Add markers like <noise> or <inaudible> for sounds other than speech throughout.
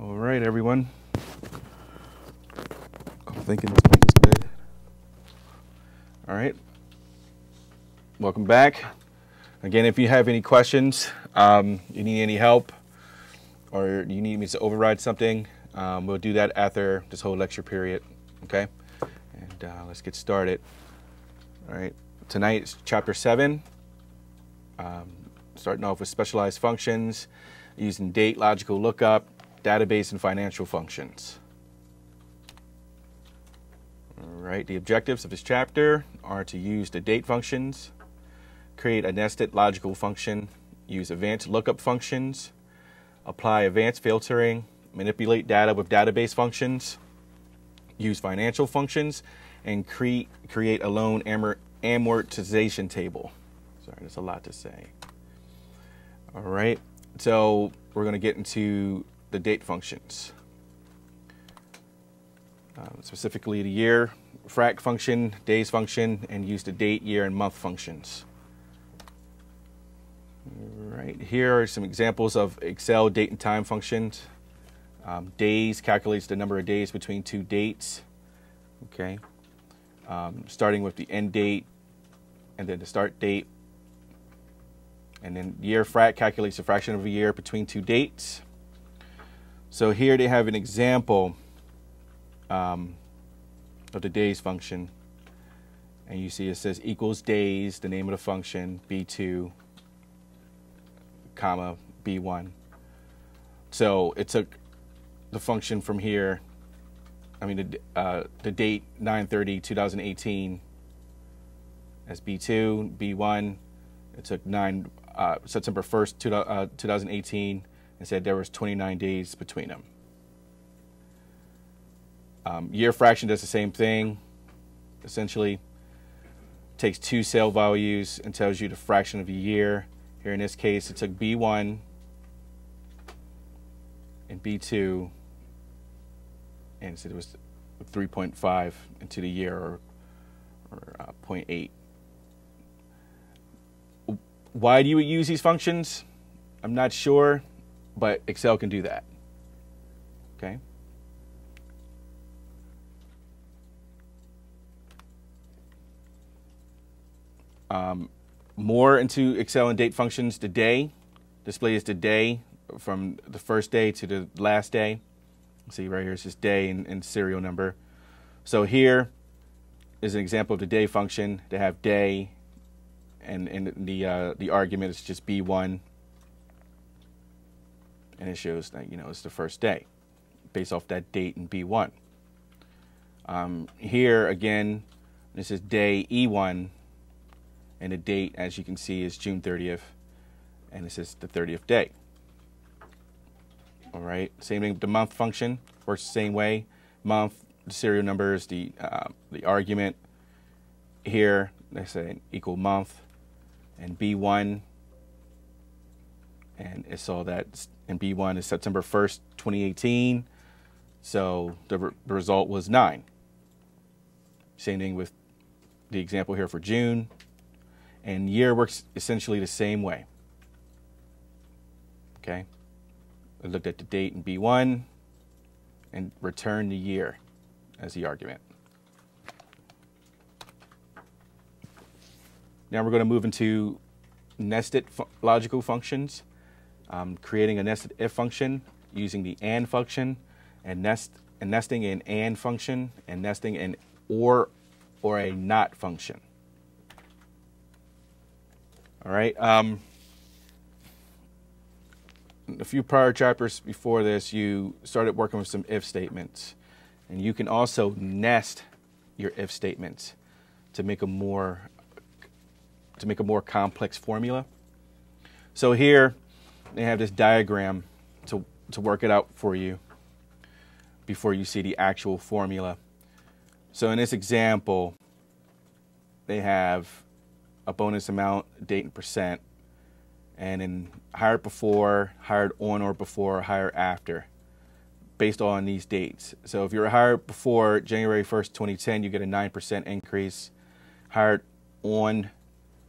All right, everyone. I'm thinking this mic is good. All right. Welcome back. Again, if you have any questions, um, you need any help, or you need me to override something, um, we'll do that after this whole lecture period. Okay? And uh, let's get started. All right. Tonight is chapter 7. Um, starting off with specialized functions using date, logical lookup, database, and financial functions. All right, the objectives of this chapter are to use the date functions, create a nested logical function, use advanced lookup functions, apply advanced filtering, manipulate data with database functions, use financial functions, and create create a loan amortization table. Sorry, that's a lot to say. All right, so we're going to get into the date functions. Um, specifically the year, frac function, days function, and use the date, year, and month functions. Right here are some examples of Excel date and time functions. Um, days calculates the number of days between two dates. Okay, um, starting with the end date and then the start date. And then year frac calculates the fraction of a year between two dates. So here they have an example um, of the days function. And you see it says equals days, the name of the function, B2, comma, B1. So it took the function from here, I mean, the, uh, the date 930 2018 as B2, B1. It took 9 uh, September 1st, two, uh, 2018 and said there was 29 days between them. Um, year fraction does the same thing. Essentially, takes two cell values and tells you the fraction of a year. Here in this case, it took B1 and B2, and said it was 3.5 into the year, or, or uh, 0.8. Why do you use these functions? I'm not sure but Excel can do that. Okay? Um, more into Excel and date functions. today. day displays today from the first day to the last day. See right here, it's just day and, and serial number. So here is an example of the day function. They have day, and, and the uh, the argument is just b1 and it shows that you know it's the first day based off that date in B1. Um, here again, this is day E1, and the date, as you can see, is June 30th, and this is the 30th day. All right, same thing with the month function, works the same way. Month, the serial numbers, the, uh, the argument. Here, they say equal month, and B1, and it's all that and B1 is September 1st, 2018. So the, re the result was 9. Same thing with the example here for June. And year works essentially the same way. Okay? I looked at the date in B1 and returned the year as the argument. Now we're going to move into nested logical functions um, creating a nested if function using the AND function and nest and nesting an AND function and nesting an OR or a NOT function. All right. Um, a few prior chapters before this, you started working with some if statements, and you can also nest your if statements to make a more to make a more complex formula. So here, they have this diagram to, to work it out for you before you see the actual formula. So in this example, they have a bonus amount, date and percent, and in hired before, hired on or before, hired after, based on these dates. So if you're hired before January 1st, 2010, you get a 9% increase. Hired on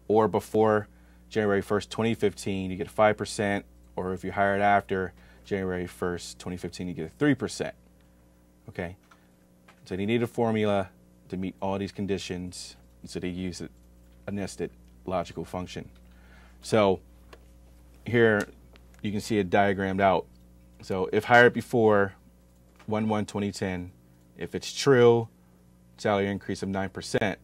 or before January 1st, 2015, you get 5%, or if you hired after January 1st, 2015, you get a 3%. Okay? So they need a formula to meet all these conditions, so they use a nested logical function. So here you can see it diagrammed out. So if hired before 1 1 2010, if it's true, salary increase of 9%.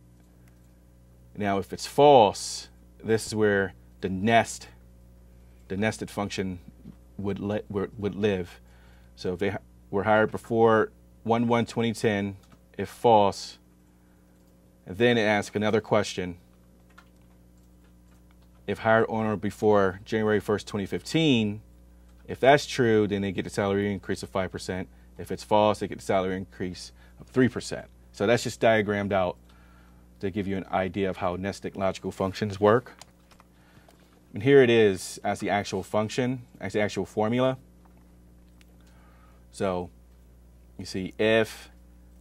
Now if it's false, this is where the nest, the nested function would, li- would live. So if they were hired before 1 1 2010, if false, then it asks another question. If hired on or before January 1st, 2015, if that's true, then they get a salary increase of 5%. If it's false, they get a salary increase of 3%. So that's just diagrammed out to give you an idea of how nested logical functions work. And here it is as the actual function, as the actual formula. So you see if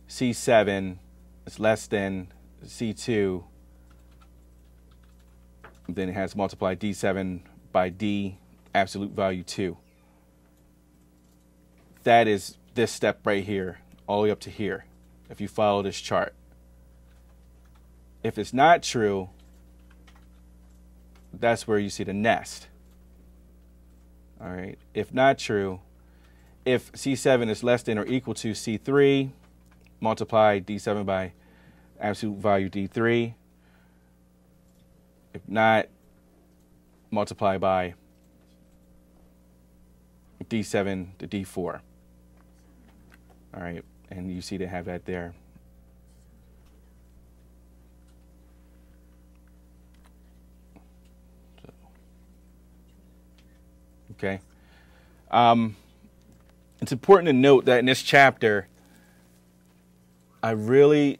C7 is less than C2, then it has multiplied D7 by D absolute value 2. That is this step right here, all the way up to here, if you follow this chart. If it's not true, that's where you see the nest. All right. If not true, if C7 is less than or equal to C3, multiply D7 by absolute value D3. If not, multiply by D7 to D4. All right. And you see they have that there. Okay. Um, it's important to note that in this chapter, I really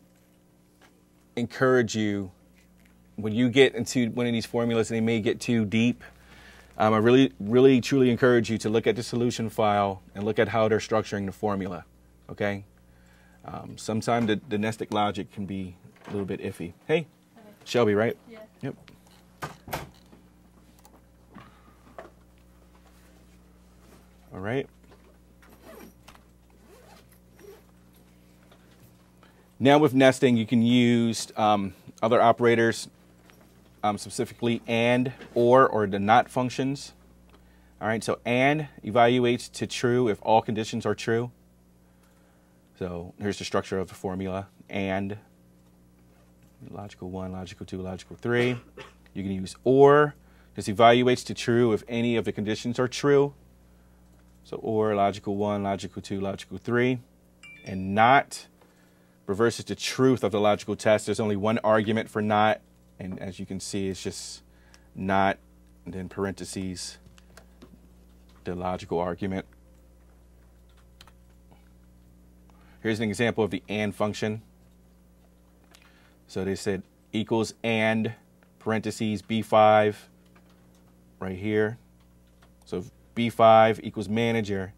encourage you when you get into one of these formulas and they may get too deep. Um, I really, really, truly encourage you to look at the solution file and look at how they're structuring the formula. Okay. Um, sometimes the, the nested logic can be a little bit iffy. Hey, Shelby, right? Yeah. Yep. All right. Now with nesting, you can use um, other operators, um, specifically AND, OR, or the NOT functions. All right, so AND evaluates to true if all conditions are true. So here's the structure of the formula. AND, logical 1, logical 2, logical 3. You can use OR. This evaluates to true if any of the conditions are true. So OR, logical 1, logical 2, logical 3. And NOT reverses the truth of the logical test. There's only one argument for not, and as you can see, it's just not, and then parentheses, the logical argument. Here's an example of the AND function. So they said equals AND, parentheses, B5, right here. So B5 equals manager.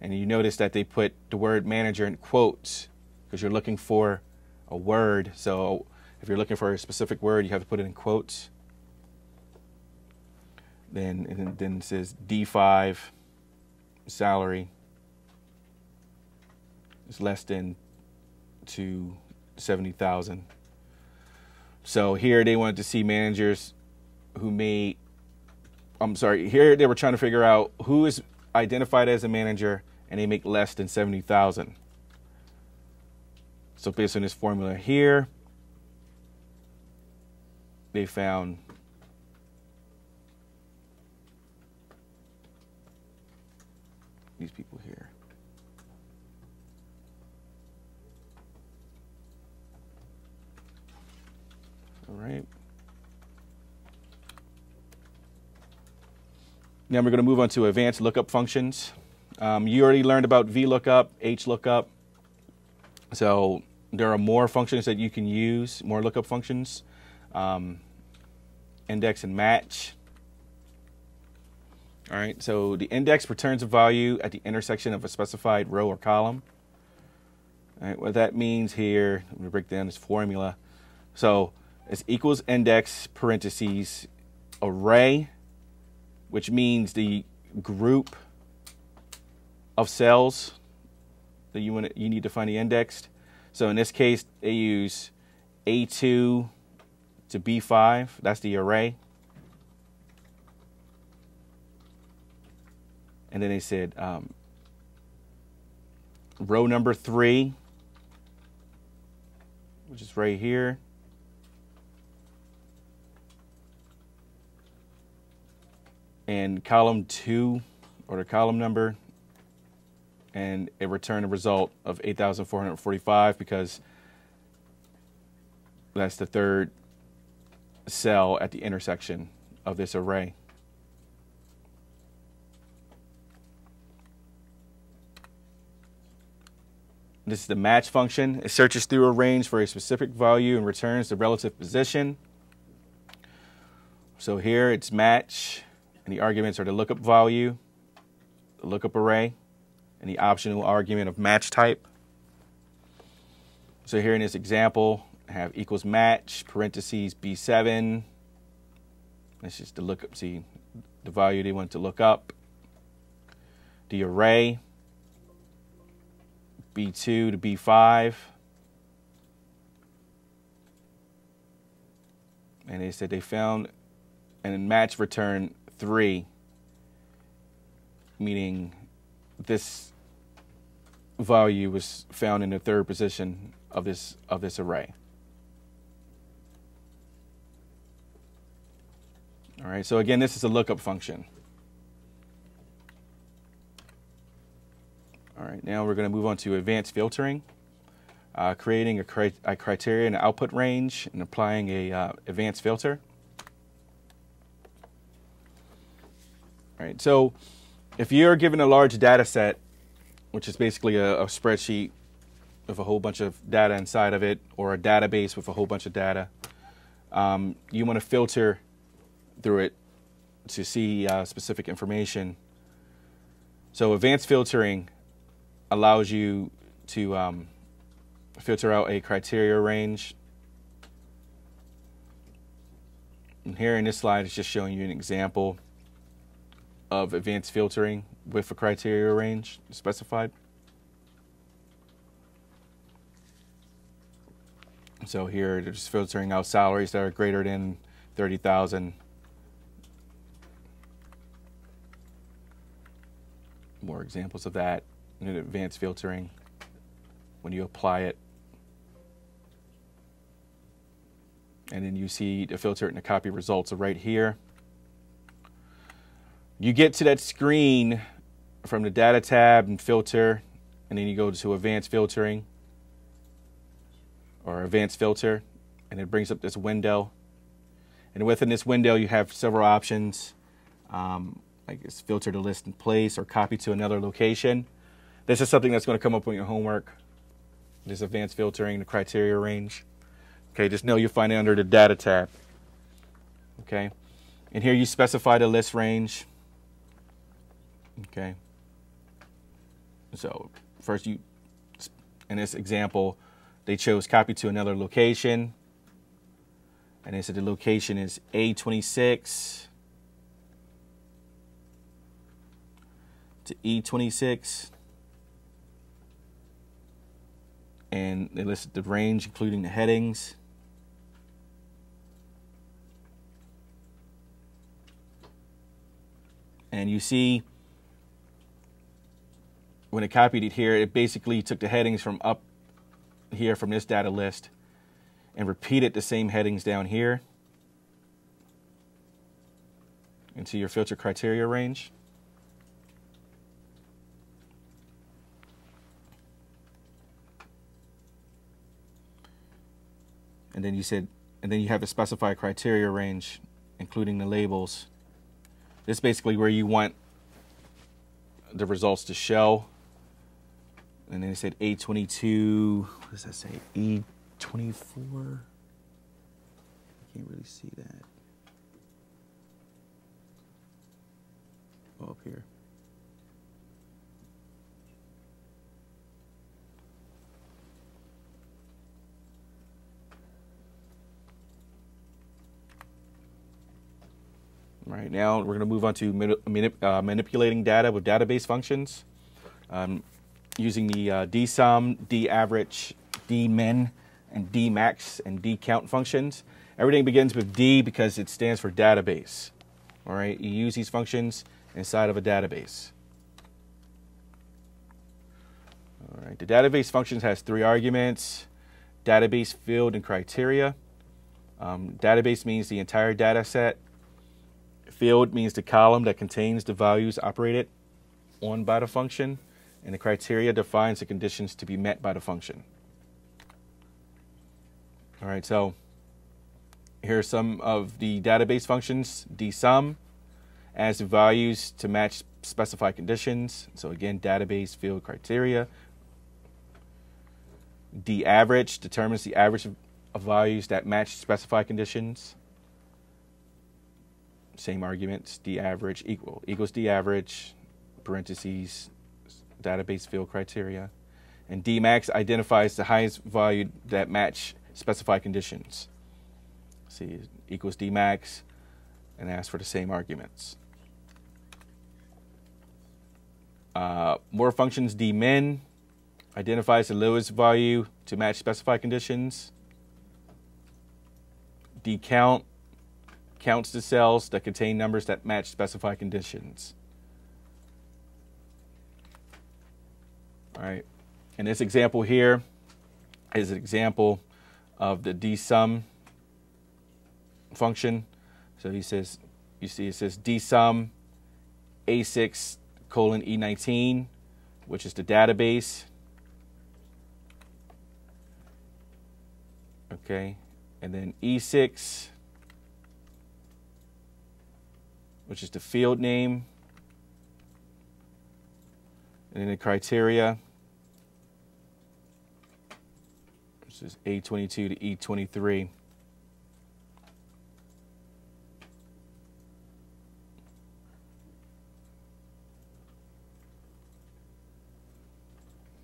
And you notice that they put the word manager in quotes because you're looking for a word. So if you're looking for a specific word, you have to put it in quotes. Then then it says D5 salary is less than to 70,000. So here they wanted to see managers who made I'm sorry, here they were trying to figure out who is identified as a manager and they make less than 70,000. So based on this formula here, they found these people here. All right. Now we're going to move on to advanced lookup functions. Um, you already learned about VLOOKUP, HLOOKUP. So there are more functions that you can use, more lookup functions. Um, index and match. All right, so the index returns a value at the intersection of a specified row or column. All right, what that means here, let me break down this formula. So it's equals index parentheses array, which means the group of cells that you want you need to find the indexed. So in this case, they use A2 to B5. That's the array. And then they said um, row number three, which is right here. And column two, or the column number, and it returned a result of 8,445 because that's the third cell at the intersection of this array. This is the match function. It searches through a range for a specific value and returns the relative position. So here it's match, and the arguments are the lookup value, the lookup array, and the optional argument of match type. So here in this example, I have equals match, parentheses B7. That's just the lookup, see the value they want to look up. The array, B2 to B5. And they said they found and match return 3, meaning this value was found in the third position of this of this array. All right, so again, this is a lookup function. All right, now we're going to move on to advanced filtering, uh, creating a, cri a, criteria and output range and applying a uh, advanced filter. Right, so if you're given a large data set, which is basically a, a spreadsheet with a whole bunch of data inside of it, or a database with a whole bunch of data, um, you want to filter through it to see uh, specific information. So advanced filtering allows you to um, filter out a criteria range. And here in this slide, it's just showing you an example of advanced filtering with a criteria range specified. So here, just filtering out salaries that are greater than 30,000. More examples of that in advanced filtering when you apply it. And then you see the filter and the copy results right here. You get to that screen from the data tab and filter, and then you go to advanced filtering or advanced filter, and it brings up this window. And within this window, you have several options, um, like it's filter to list in place or copy to another location. This is something that's going to come up on your homework. This advanced filtering, the criteria range. Okay, just know you'll find it under the data tab. Okay, and here you specify the list range. Okay, so first you, in this example, they chose copy to another location. And they said the location is A26 to E26. and they listed the range, including the headings. And you see, when it copied it here, it basically took the headings from up here from this data list and repeated the same headings down here into your filter criteria range. and then you said, and then you have to specify criteria range, including the labels. This is basically where you want the results to show. And then it said A22, what does that say? E24? I can't really see that. Oh, up here. Right now, we're going to move on to manip uh, manipulating data with database functions. um, using the uh, dsum, daverage, dmin, and dmax and dcount functions. Everything begins with D because it stands for database. All right, you use these functions inside of a database. All right, the database functions has three arguments, database field and criteria. Um, database means the entire data set. Field means the column that contains the values operated on by the function. And the criteria defines the conditions to be met by the function. All right, so here are some of the database functions. dsum the values to match specified conditions. So again, database field criteria. daverage determines the average of values that match specified conditions. Same arguments, daverage equal equals daverage, parentheses, database field criteria. And dmax identifies the highest value that match specified conditions. See, equals dmax, and asks for the same arguments. Uh, more functions dmin identifies the lowest value to match specified conditions. dcount counts the cells that contain numbers that match specified conditions. Right, and this example here is an example of the dsum function. So he says, you see it says dsum a6 colon e19, which is the database. Okay, and then e6, which is the field name. And then the criteria, which is A22 to E23.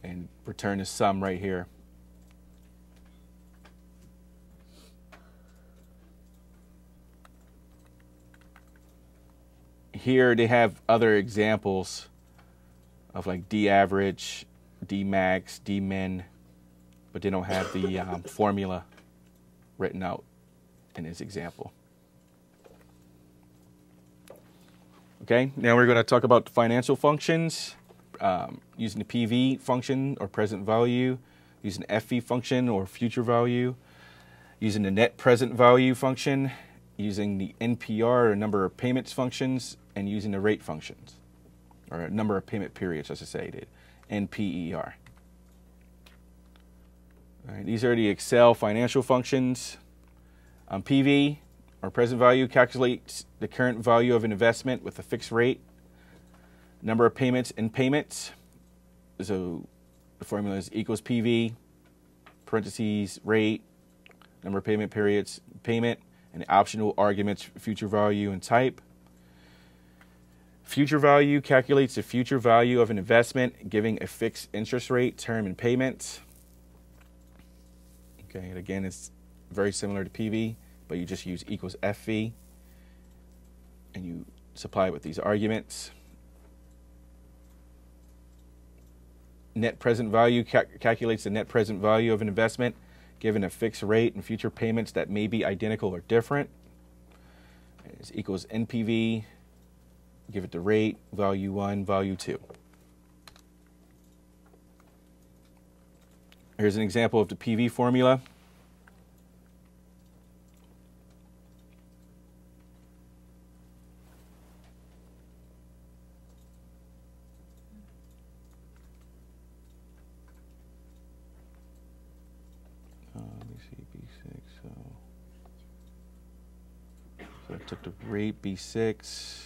And return the sum right here. Here they have other examples of like D average, d max, d min, but they don't have the um, <laughs> formula written out in this example. Okay, now we're going to talk about financial functions um, using the PV function or present value, using the FV function or future value, using the net present value function, using the NPR or number of payments functions, and using the rate functions or number of payment periods, as I say, NPER. These are the Excel financial functions. Um, PV, or present value, calculates the current value of an investment with a fixed rate. Number of payments and payments. So the formula is equals PV, parentheses, rate, number of payment periods, payment, and optional arguments, future value and type. Future value calculates the future value of an investment, giving a fixed interest rate, term, and payment. Okay, and again, it's very similar to PV, but you just use equals FV and you supply it with these arguments. Net present value cal- calculates the net present value of an investment, given a fixed rate and future payments that may be identical or different. It equals NPV give it the rate, value 1, value 2. Here's an example of the PV formula. Uh, let me see, B6. So, so I took the rate B6.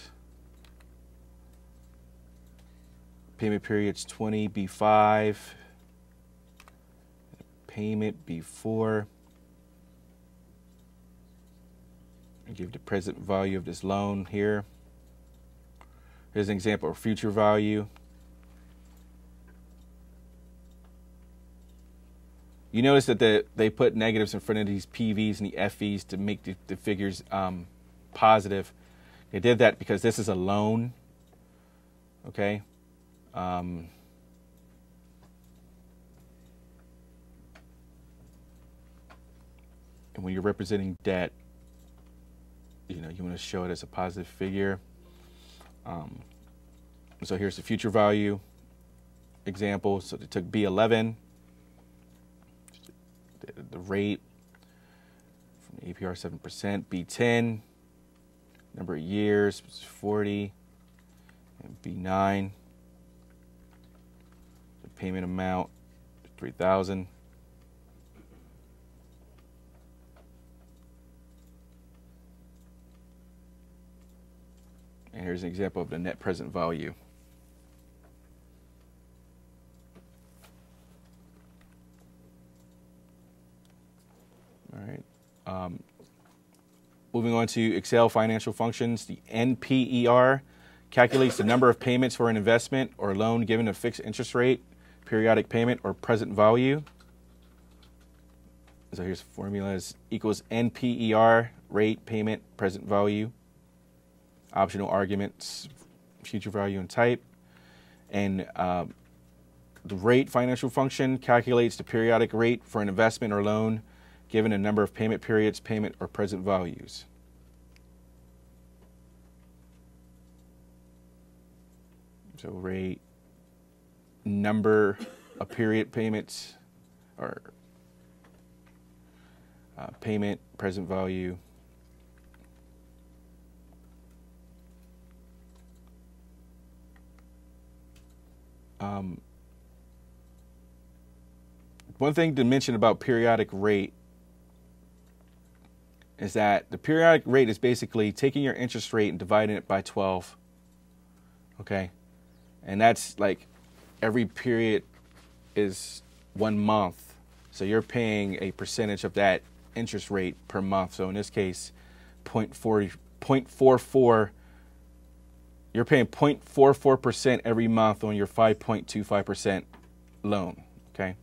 Payment period's 20 B5. Payment B4. Give the present value of this loan here. Here's an example of future value. You notice that the, they put negatives in front of these PVs and the FVs to make the, the figures um, positive. They did that because this is a loan. Okay. Um, And when you're representing debt, you know, you want to show it as a positive figure. Um, so here's the future value example. So they took B11, the rate from APR 7%, B10, number of years 40, and B9, the payment amount 3000 And here's an example of the net present value. All right. Um, moving on to Excel financial functions, the NPER calculates the number of payments for an investment or loan given a fixed interest rate, periodic payment, or present value. So here's formulas equals NPER, rate, payment, present value, optional arguments, future value and type. And um, the rate financial function calculates the periodic rate for an investment or loan given a number of payment periods, payment, or present values. So rate, number of period payments, or uh, payment, present value. Um, one thing to mention about periodic rate is that the periodic rate is basically taking your interest rate and dividing it by 12. Okay? And that's like every period is one month. So you're paying a percentage of that interest rate per month. So in this case, 0.40, 0.44, you're paying 0.44% every month on your 5.25% loan. Okay?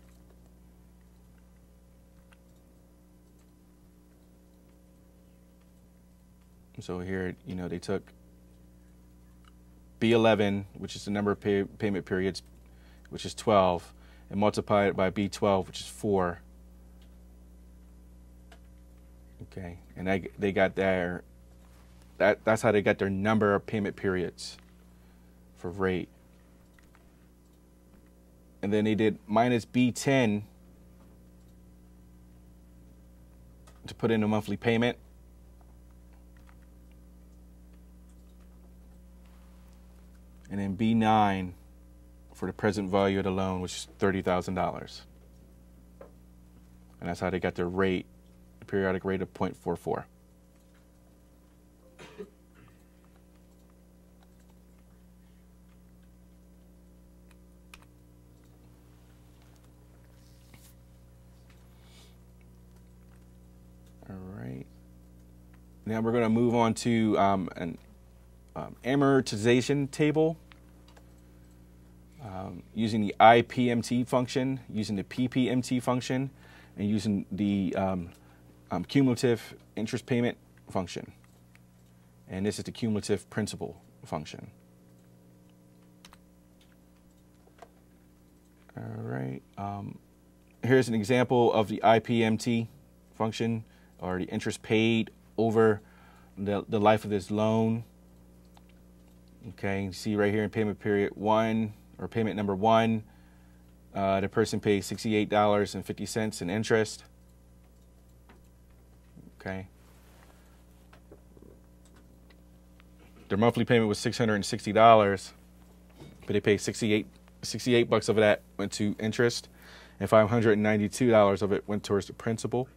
So here, you know, they took B11, which is the number of pay, payment periods, which is 12, and multiplied it by B12, which is 4. Okay, and they, they got their, that, that's how they got their number of payment periods for rate. And then they did minus B10 to put in a monthly payment. and then B9 for the present value of the loan, which is $30,000. And that's how they got their rate, the periodic rate of 0.44. All right. Now we're going to move on to um, an um, amortization table um, using the IPMT function, using the PPMT function, and using the um, um, cumulative interest payment function. And this is the cumulative principal function. All right. Um, here's an example of the IPMT function, or the interest paid over the, the life of this loan. Okay, you see right here in payment period one or payment number one, uh, the person pays $68.50 in interest. Okay. Their monthly payment was $660, but they paid 68, 68 bucks of that went to interest, and $592 of it went towards the principal.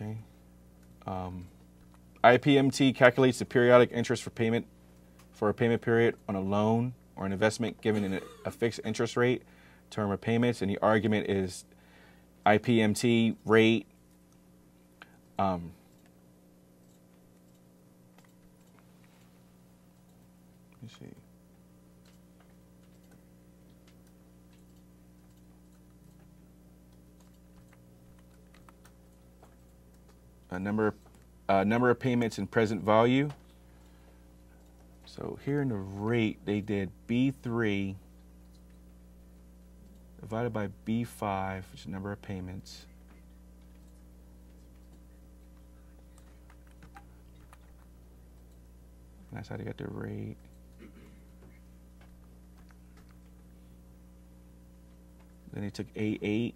Okay. Um, IPMT calculates the periodic interest for payment for a payment period on a loan or an investment given a fixed interest rate, term of payments, and the argument is IPMT rate. Um, let me see. A number, uh, number of payments in present value. So here in the rate, they did B3 divided by B5, which is number of payments. And that's how they got the rate. Then they took A8.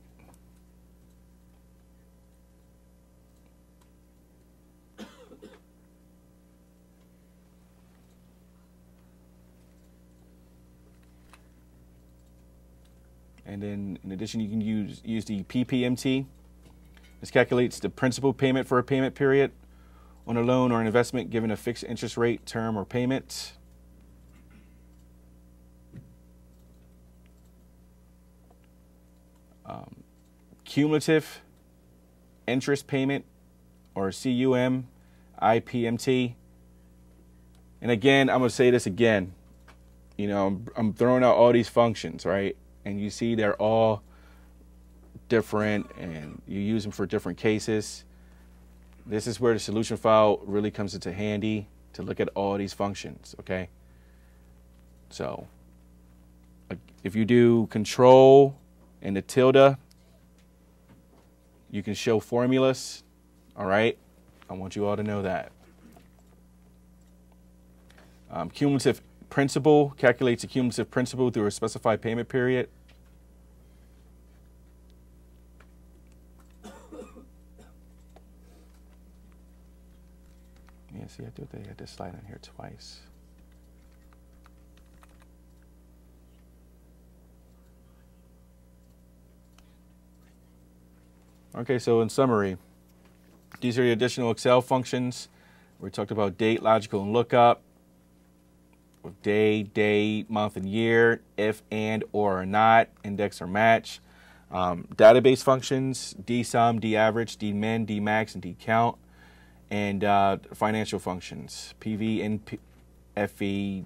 And then in addition, you can use, use the PPMT. This calculates the principal payment for a payment period on a loan or an investment given a fixed interest rate, term, or payment. Um, cumulative interest payment or CUM, IPMT. And again, I'm going to say this again. You know, I'm, I'm throwing out all these functions, right? And you see they're all different and you use them for different cases. This is where the solution file really comes into handy to look at all these functions, okay? So if you do control and the tilde, you can show formulas, all right? I want you all to know that. Um, cumulative principal calculates the cumulative principal through a specified payment period. <coughs> Yeah, see, I thought they had this slide on here twice. Okay, so in summary, these are the additional Excel functions. We talked about date, logical, and lookup day, day, month, and year, if and or, not, index or match. Um, database functions, dsum, daverage, dmin, dmax, and dcount. And uh, financial functions, PV, NFE,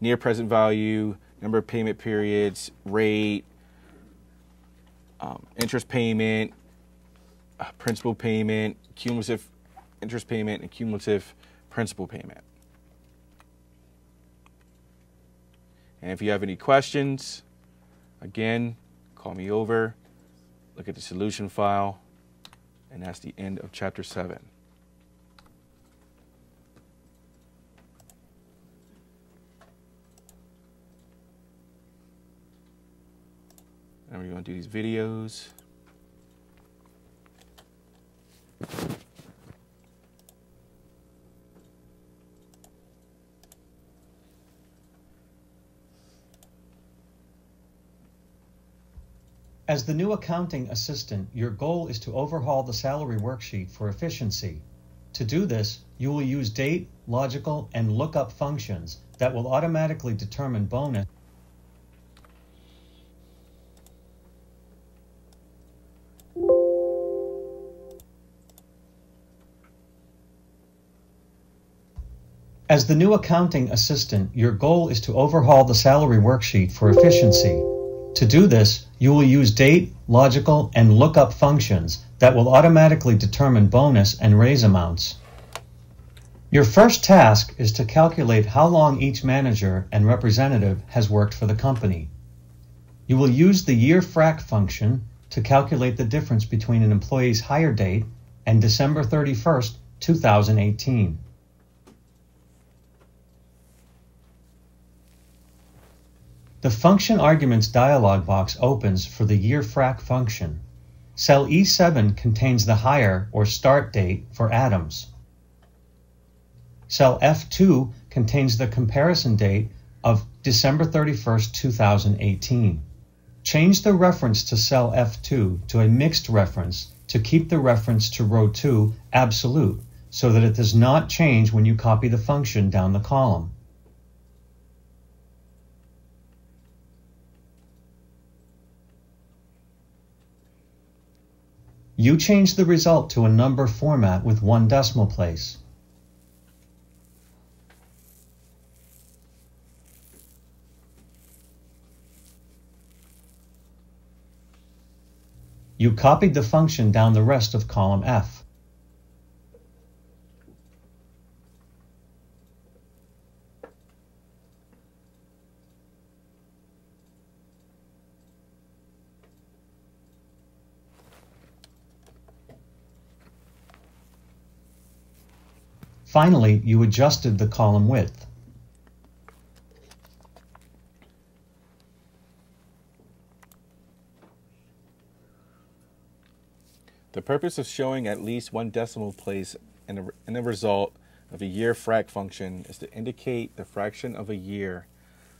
near present value, number of payment periods, rate, um, interest payment, uh, principal payment, cumulative interest payment, and cumulative principal payment. And if you have any questions, again, call me over, look at the solution file, and that's the end of chapter 7. And we're going to do these videos. As the new accounting assistant, your goal is to overhaul the salary worksheet for efficiency. To do this, you will use date, logical, and lookup functions that will automatically determine bonus. As the new accounting assistant, your goal is to overhaul the salary worksheet for efficiency. To do this, you will use date, logical, and lookup functions that will automatically determine bonus and raise amounts. Your first task is to calculate how long each manager and representative has worked for the company. You will use the year frac function to calculate the difference between an employee's hire date and December 31st, 2018. The function arguments dialog box opens for the year frac function. Cell E7 contains the hire or start date for Adams. Cell F2 contains the comparison date of December 31st, 2018. Change the reference to cell F2 to a mixed reference to keep the reference to row 2 absolute so that it does not change when you copy the function down the column. You change the result to a number format with one decimal place. You copied the function down the rest of column F. Finally, you adjusted the column width. The purpose of showing at least one decimal place in the, in the result of a year frac function is to indicate the fraction of a year,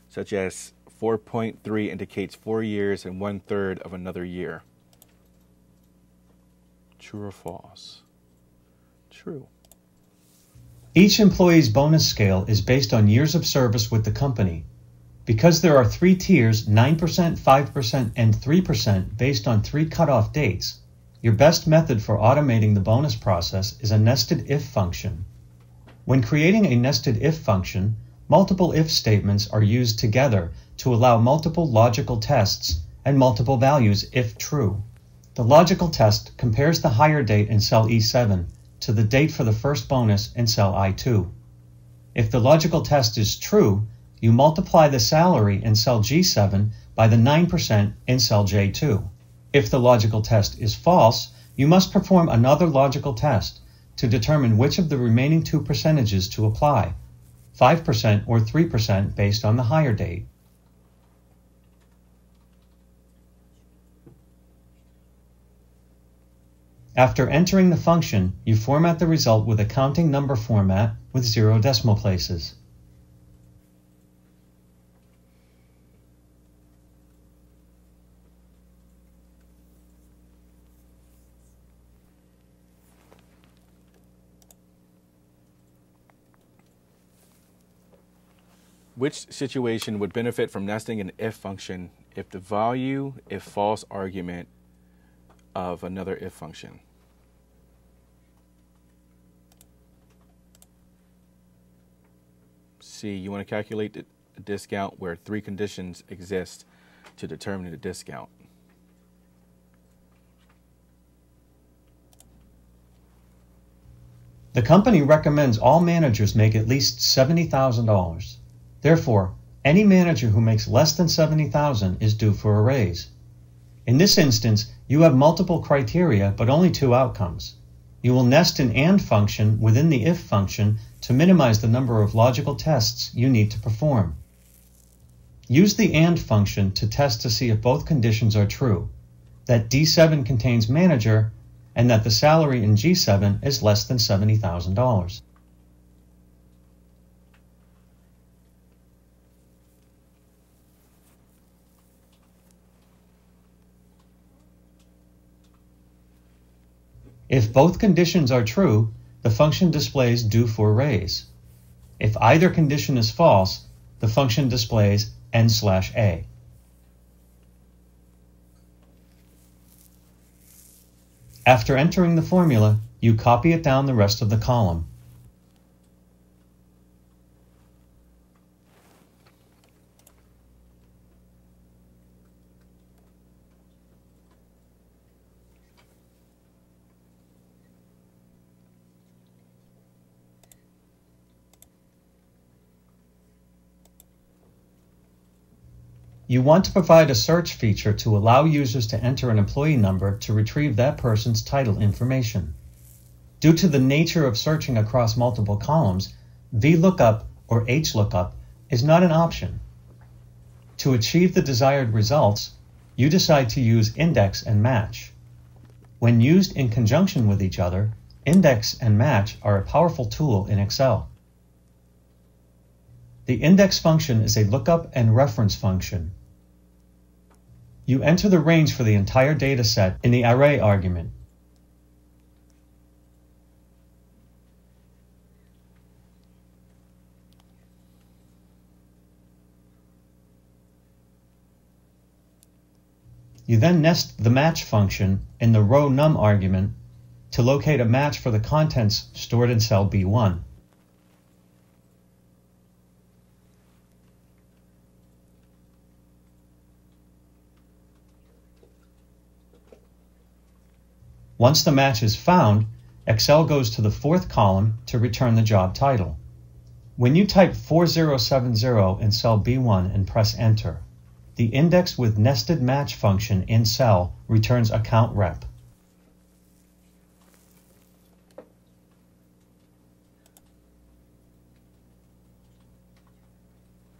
such as 4.3 indicates four years and one third of another year. True or false? True. Each employee's bonus scale is based on years of service with the company. Because there are three tiers 9%, 5%, and 3% based on three cutoff dates, your best method for automating the bonus process is a nested if function. When creating a nested if function, multiple if statements are used together to allow multiple logical tests and multiple values if true. The logical test compares the hire date in cell E7 to the date for the first bonus in cell I2. If the logical test is true, you multiply the salary in cell G7 by the 9% in cell J2. If the logical test is false, you must perform another logical test to determine which of the remaining two percentages to apply 5% or 3% based on the hire date. After entering the function, you format the result with accounting number format with zero decimal places. Which situation would benefit from nesting an if function if the value, if false argument of another if function? C, you want to calculate the discount where three conditions exist to determine the discount. The company recommends all managers make at least $70,000. Therefore, any manager who makes less than 70,000 is due for a raise. In this instance, you have multiple criteria but only two outcomes. You will nest an AND function within the IF function to minimize the number of logical tests you need to perform. Use the AND function to test to see if both conditions are true, that D7 contains manager and that the salary in G7 is less than $70,000. If both conditions are true, the function displays due for raise. If either condition is false, the function displays n slash a. After entering the formula, you copy it down the rest of the column. You want to provide a search feature to allow users to enter an employee number to retrieve that person's title information. Due to the nature of searching across multiple columns, VLOOKUP or HLOOKUP is not an option. To achieve the desired results, you decide to use index and match. When used in conjunction with each other, index and match are a powerful tool in Excel. The index function is a lookup and reference function. You enter the range for the entire data set in the array argument. You then nest the match function in the row num argument to locate a match for the contents stored in cell B1. Once the match is found, Excel goes to the fourth column to return the job title. When you type 4070 in cell B1 and press enter, the index with nested match function in cell returns account rep.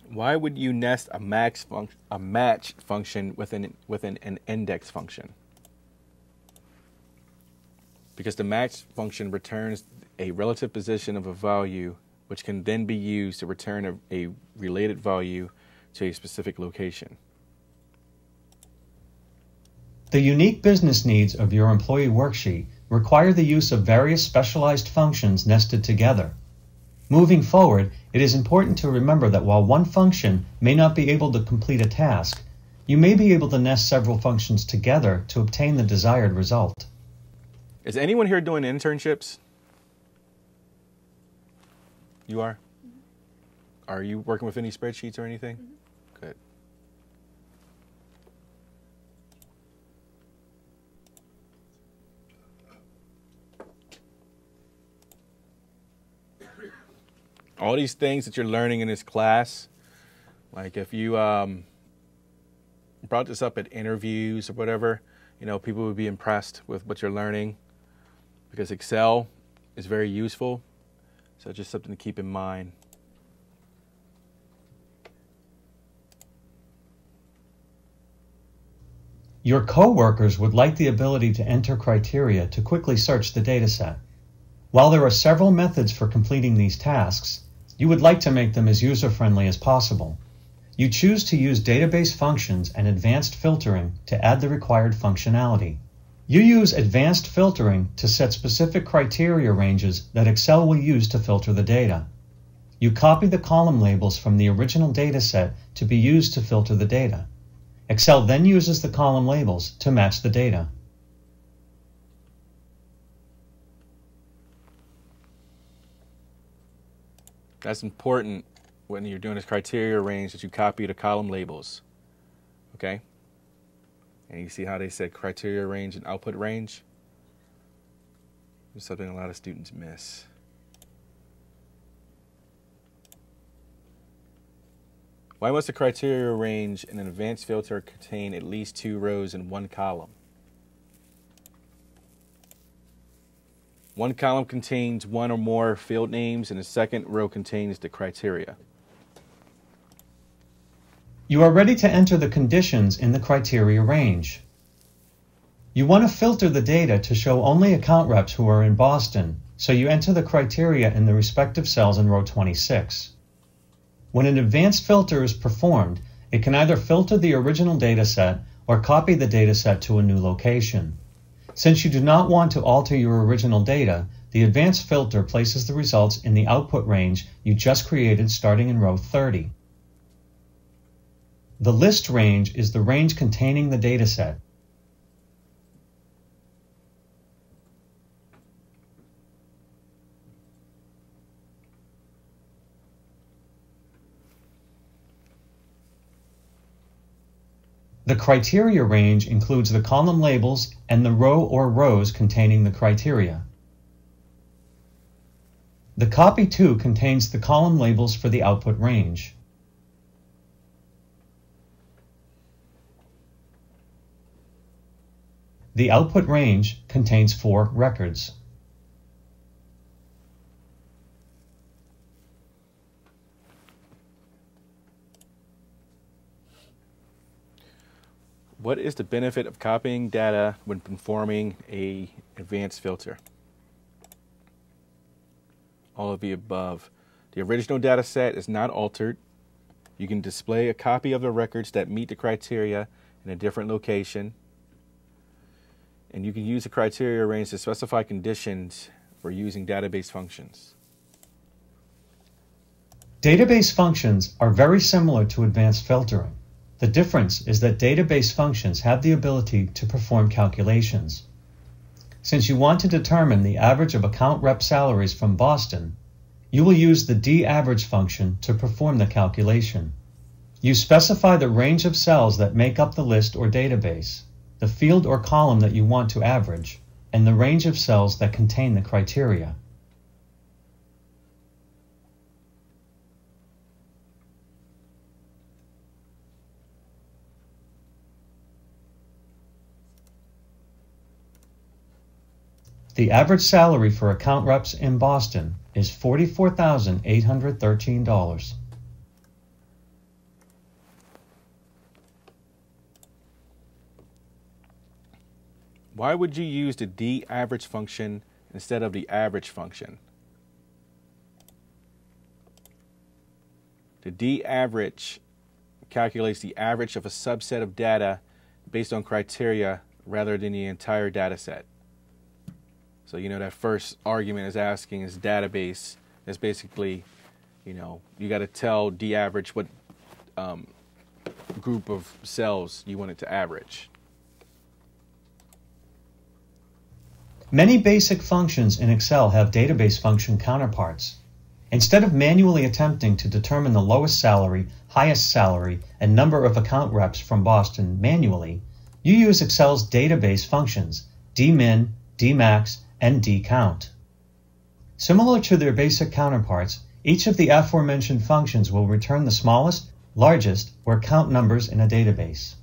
Why would you nest a max func- a match function within within an index function? Because the match function returns a relative position of a value, which can then be used to return a, a related value to a specific location. The unique business needs of your employee worksheet require the use of various specialized functions nested together. Moving forward, it is important to remember that while one function may not be able to complete a task, you may be able to nest several functions together to obtain the desired result. Is anyone here doing internships? You are? Are you working with any spreadsheets or anything? Good. All these things that you're learning in this class, like if you um, brought this up at interviews or whatever, you know, people would be impressed with what you're learning because Excel is very useful. So just something to keep in mind. Your coworkers would like the ability to enter criteria to quickly search the dataset. While there are several methods for completing these tasks, you would like to make them as user-friendly as possible. You choose to use database functions and advanced filtering to add the required functionality. You use advanced filtering to set specific criteria ranges that Excel will use to filter the data. You copy the column labels from the original dataset to be used to filter the data. Excel then uses the column labels to match the data. That's important when you're doing this criteria range that you copy the column labels. Okay? And you see how they said criteria range and output range? It's something a lot of students miss. Why must the criteria range in an advanced filter contain at least two rows and one column? One column contains one or more field names, and the second row contains the criteria. You are ready to enter the conditions in the criteria range. You want to filter the data to show only account reps who are in Boston, so you enter the criteria in the respective cells in row 26. When an advanced filter is performed, it can either filter the original dataset or copy the dataset to a new location. Since you do not want to alter your original data, the advanced filter places the results in the output range you just created starting in row 30. The list range is the range containing the dataset. The criteria range includes the column labels and the row or rows containing the criteria. The copy to contains the column labels for the output range. The output range contains four records. What is the benefit of copying data when performing a advanced filter? All of the above. The original data set is not altered. You can display a copy of the records that meet the criteria in a different location. And you can use the criteria range to specify conditions for using database functions. Database functions are very similar to advanced filtering. The difference is that database functions have the ability to perform calculations. Since you want to determine the average of account rep salaries from Boston, you will use the daverage function to perform the calculation. You specify the range of cells that make up the list or database, the field or column that you want to average, and the range of cells that contain the criteria. The average salary for account reps in Boston is $44,813. Why would you use the d average function instead of the average function? The d average calculates the average of a subset of data based on criteria rather than the entire data set. So, you know, that first argument is asking is database. That's basically, you know, you got to tell d average what um, group of cells you want it to average. Many basic functions in Excel have database function counterparts. Instead of manually attempting to determine the lowest salary, highest salary, and number of account reps from Boston manually, you use Excel's database functions dmin, dmax, and dcount. Similar to their basic counterparts, each of the aforementioned functions will return the smallest, largest, or count numbers in a database.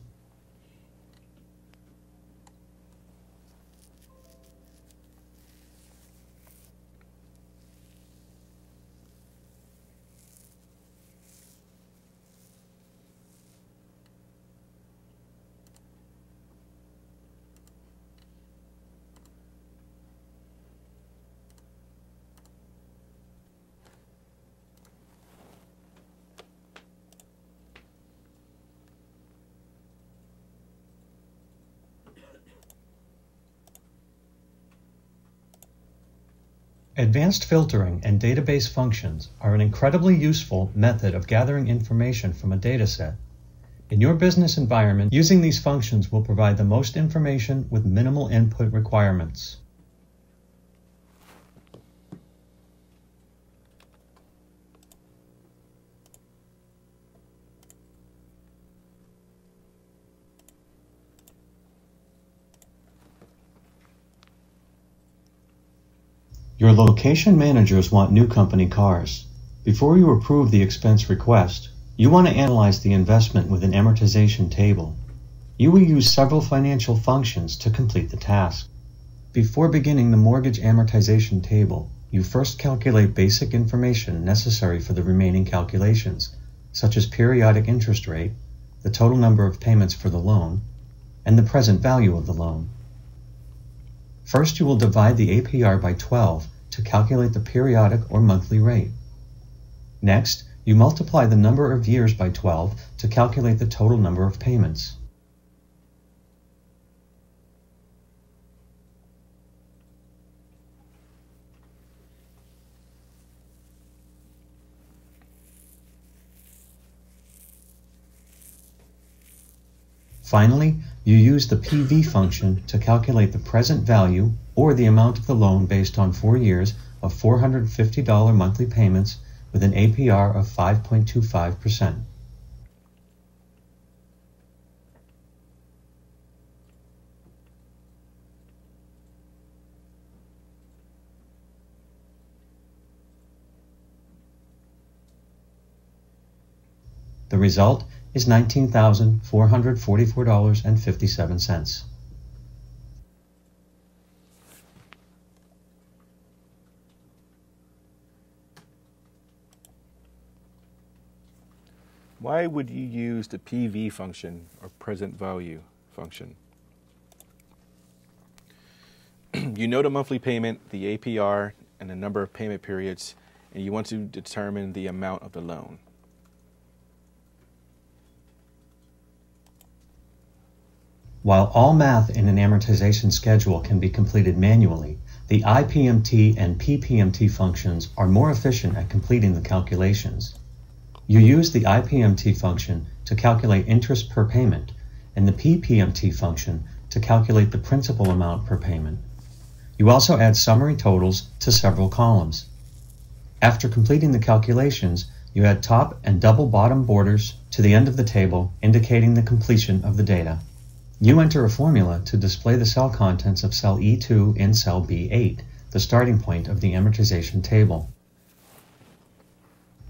Advanced filtering and database functions are an incredibly useful method of gathering information from a dataset. In your business environment, using these functions will provide the most information with minimal input requirements. Your location managers want new company cars. Before you approve the expense request, you want to analyze the investment with an amortization table. You will use several financial functions to complete the task. Before beginning the mortgage amortization table, you first calculate basic information necessary for the remaining calculations, such as periodic interest rate, the total number of payments for the loan, and the present value of the loan. First, you will divide the APR by 12 to calculate the periodic or monthly rate. Next, you multiply the number of years by 12 to calculate the total number of payments. Finally, you use the PV function to calculate the present value or the amount of the loan based on four years of $450 monthly payments with an APR of 5.25%. The result is $19,444.57. Why would you use the PV function or present value function? <clears throat> you know the monthly payment, the APR, and the number of payment periods, and you want to determine the amount of the loan. While all math in an amortization schedule can be completed manually, the IPMT and PPMT functions are more efficient at completing the calculations. You use the IPMT function to calculate interest per payment and the PPMT function to calculate the principal amount per payment. You also add summary totals to several columns. After completing the calculations, you add top and double bottom borders to the end of the table indicating the completion of the data. You enter a formula to display the cell contents of cell E2 in cell B8, the starting point of the amortization table.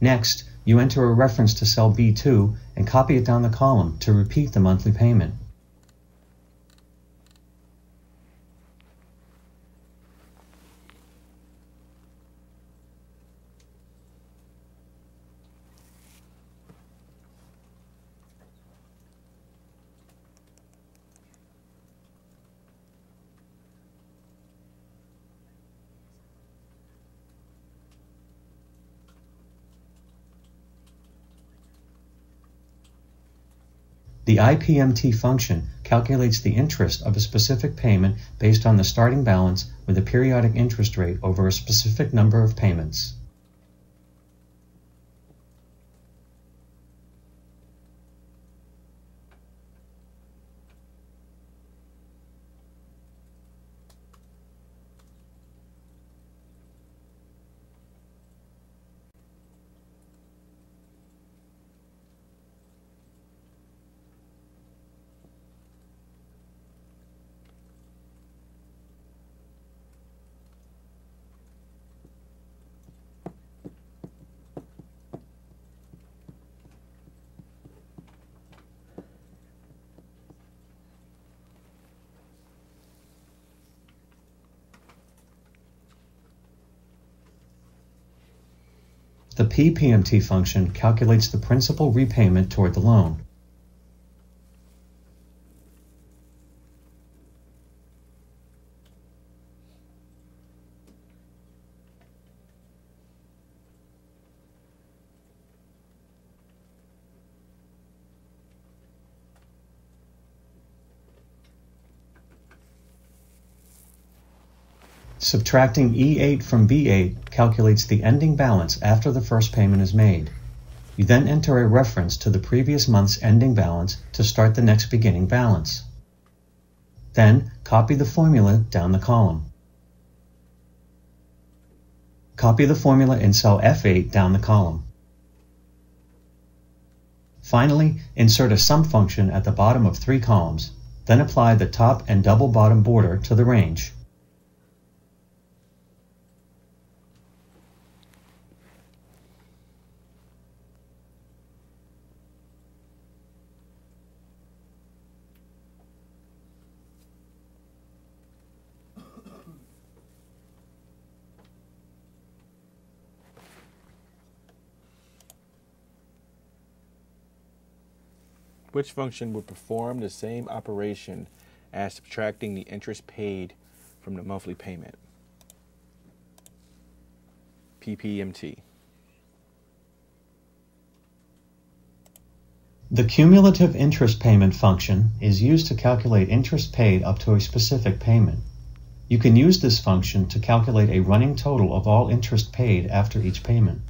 Next, you enter a reference to cell B2 and copy it down the column to repeat the monthly payment. The IPMT function calculates the interest of a specific payment based on the starting balance with a periodic interest rate over a specific number of payments. PPMT function calculates the principal repayment toward the loan. Subtracting E8 from B8 calculates the ending balance after the first payment is made. You then enter a reference to the previous month's ending balance to start the next beginning balance. Then copy the formula down the column. Copy the formula in cell F8 down the column. Finally, insert a sum function at the bottom of three columns, then apply the top and double bottom border to the range. Which function would perform the same operation as subtracting the interest paid from the monthly payment? PPMT. The cumulative interest payment function is used to calculate interest paid up to a specific payment. You can use this function to calculate a running total of all interest paid after each payment.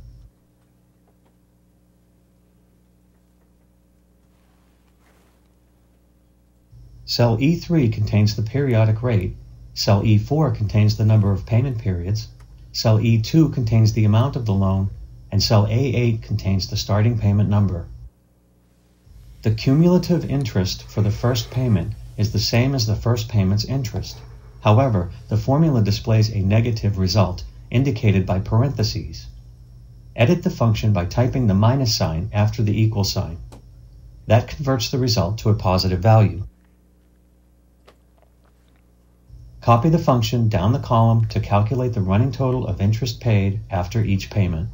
Cell E3 contains the periodic rate, cell E4 contains the number of payment periods, cell E2 contains the amount of the loan, and cell A8 contains the starting payment number. The cumulative interest for the first payment is the same as the first payment's interest. However, the formula displays a negative result, indicated by parentheses. Edit the function by typing the minus sign after the equal sign. That converts the result to a positive value. Copy the function down the column to calculate the running total of interest paid after each payment.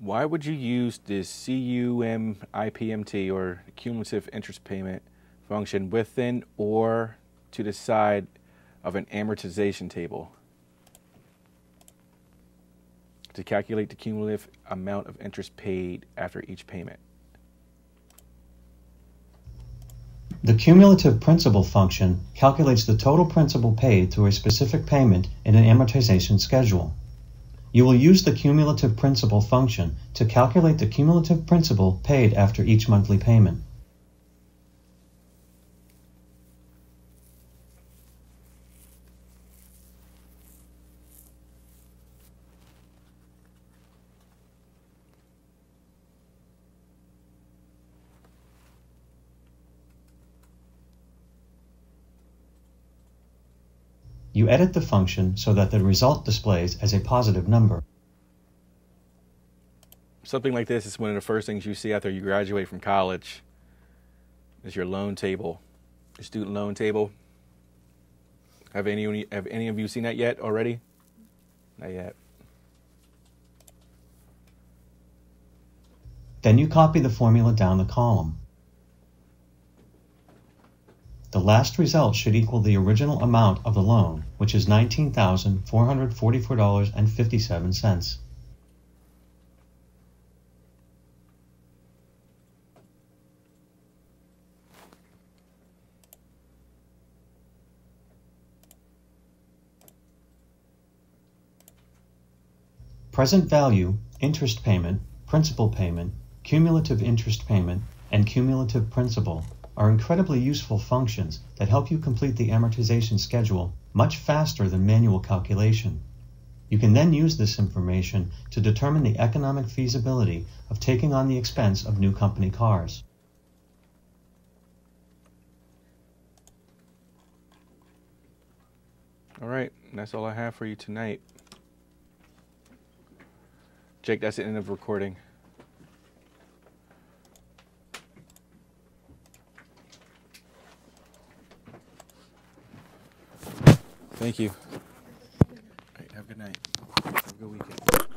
Why would you use this CUM IPMT or cumulative interest payment function within or to the side of an amortization table? To calculate the cumulative amount of interest paid after each payment. The cumulative principal function calculates the total principal paid through a specific payment in an amortization schedule. You will use the cumulative principal function to calculate the cumulative principal paid after each monthly payment. You edit the function so that the result displays as a positive number. Something like this is one of the first things you see after you graduate from college is your loan table, your student loan table. Have any have any of you seen that yet already? Not yet. Then you copy the formula down the column. The last result should equal the original amount of the loan, which is $19,444.57. Present value, interest payment, principal payment, cumulative interest payment, and cumulative principal are incredibly useful functions that help you complete the amortization schedule much faster than manual calculation. You can then use this information to determine the economic feasibility of taking on the expense of new company cars. All right, that's all I have for you tonight. Jake, that's the end of recording. Thank you. All right, have a good night. Have a good weekend.